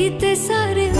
y te haré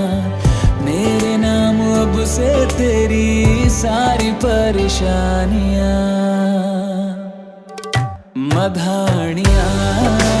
से तेरी सारी परेशानियाँ मधानियाँ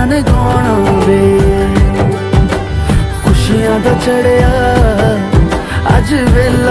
ਚੜਿਆ। ਅੱਜ ਵੇਲਾ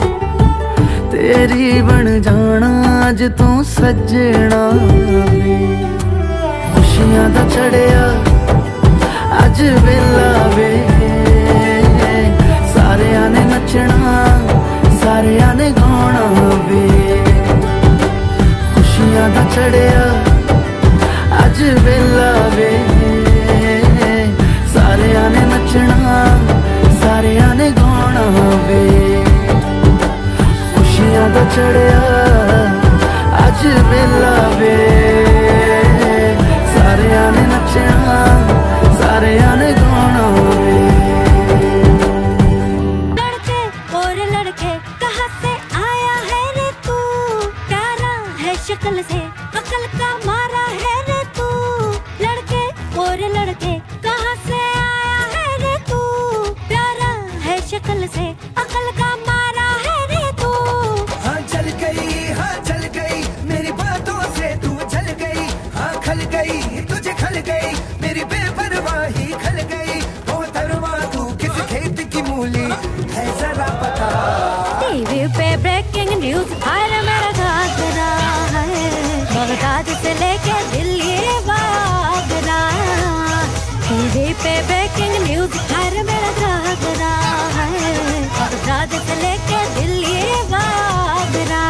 ਤੇਰੀ ਬਣ ਜਾਣਾ, ਅੱਜ ਤੂੰ ਸੱਜਣਾ ਖੁਸ਼ੀਆਂ ਦਾ ਚੜਿਆ ਅੱਜ ਵੇਲਾ ਵੇ। ਸਾਰਿਆਂ ਨੇ ਨੱਚਣਾ, ਸਾਰਿਆਂ ਨੇ ਗਾਉਣਾ ਵੇ। ਖੁਸ਼ੀਆਂ ਦਾ ਚੜਿਆ ਅੱਜ ਵੇਲਾ ਜਹਾਂ ਸਾਰਿਆਂ ਨੇ ਗਾਉਣਾ ਵੇ ਲੜਕੇ ਔਰ ਲੜਕੇ ਕਹਾਂ ਸੇ ਆਇਆ ਹੈ ਰੇ ਤੂੰ प्यारा है शक्ल से अकल का मारा है रे तू लड़के और लड़के पे बेकिंग म्यूज़िक हर मेरा ग्राहक रहा है। गुजरात से लेके दिल्ली बाबरा